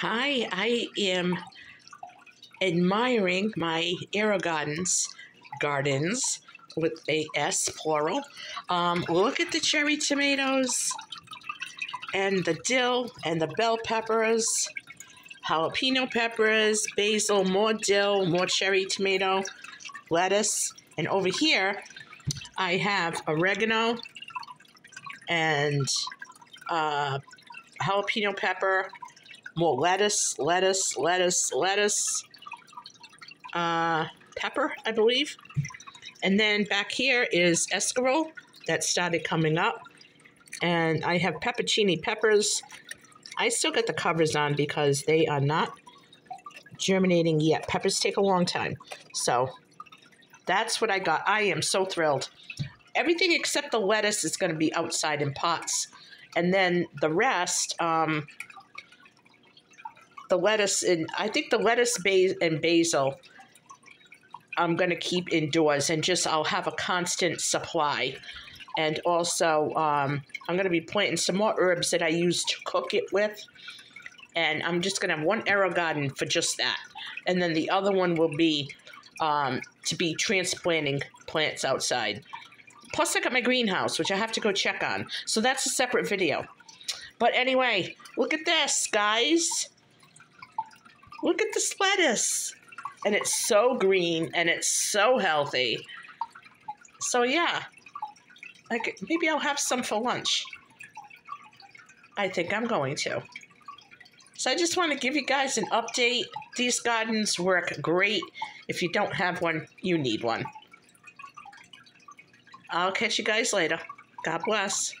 Hi, I am admiring my AeroGardens gardens gardens with a S plural. Um, look at the cherry tomatoes and the dill and the bell peppers, jalapeno peppers, basil, more dill, more cherry tomato, lettuce. And over here, I have oregano and uh, jalapeno pepper, more lettuce, lettuce, lettuce, lettuce, uh, pepper, I believe. And then back here is escarole that started coming up. And I have peppercini peppers. I still got the covers on because they are not germinating yet. Peppers take a long time. So that's what I got. I am so thrilled. Everything except the lettuce is going to be outside in pots. And then the rest, um, the lettuce and I think the lettuce bas- and basil I'm going to keep indoors and just I'll have a constant supply. And also, um, I'm going to be planting some more herbs that I use to cook it with. And I'm just going to have one AeroGarden for just that. And then the other one will be um, to be transplanting plants outside. Plus, I got my greenhouse, which I have to go check on. So that's a separate video. But anyway, look at this, guys. Look at this lettuce and it's so green and it's so healthy. So yeah, like maybe I'll have some for lunch. I think I'm going to. So I just want to give you guys an update. These gardens work great. If you don't have one, you need one. I'll catch you guys later. God bless.